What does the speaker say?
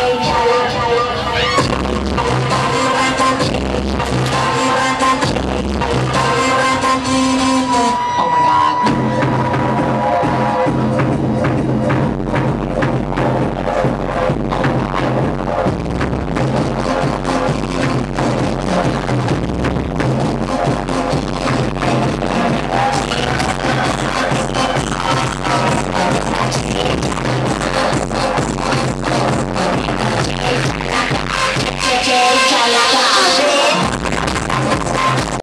way